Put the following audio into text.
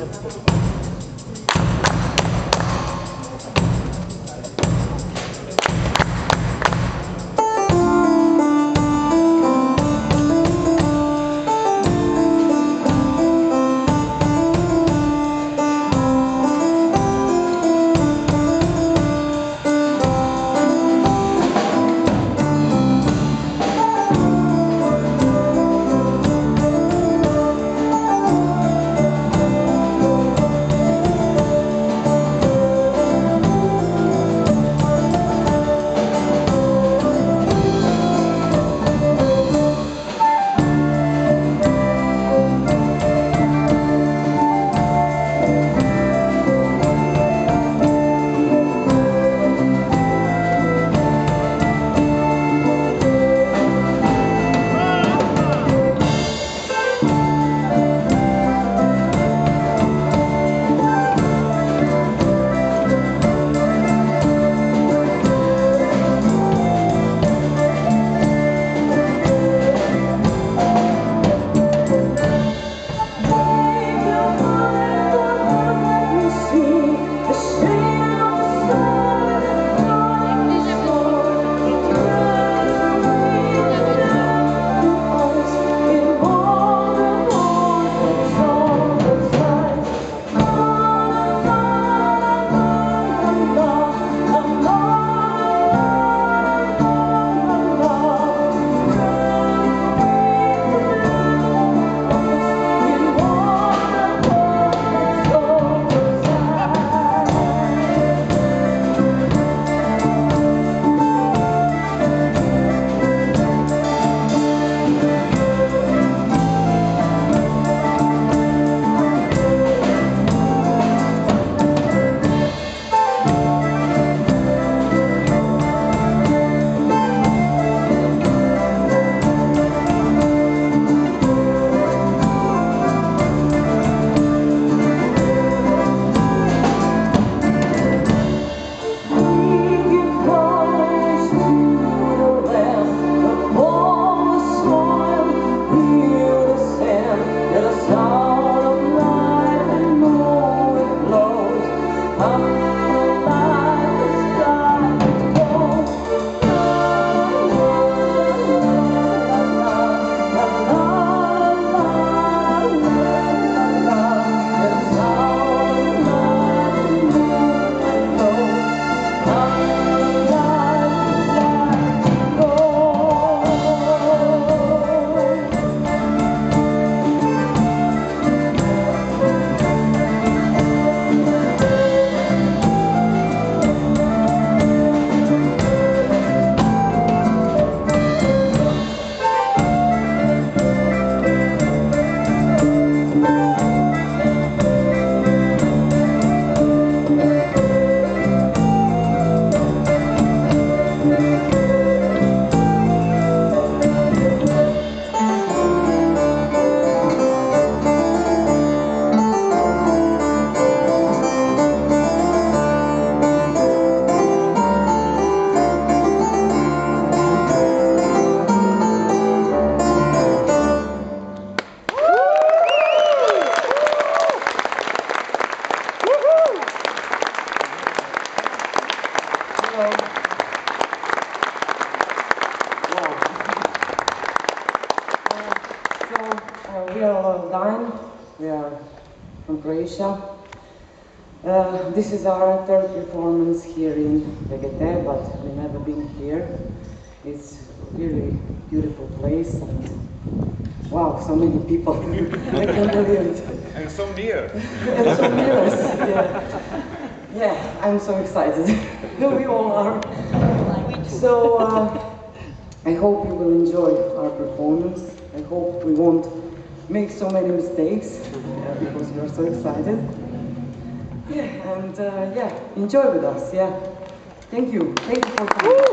Thank. Croatia. Uh, this is our third performance here in WGT, but we've never been here. It's really beautiful place and wow, so many people. I can't believe it. And so near. and so near us, yeah. Yeah, I'm so excited. we all are. So uh, I hope you will enjoy our performance. I hope we won't make so many mistakes uh, because we are so excited. Yeah, and uh, yeah, enjoy with us. Yeah, thank you. Thank you for coming.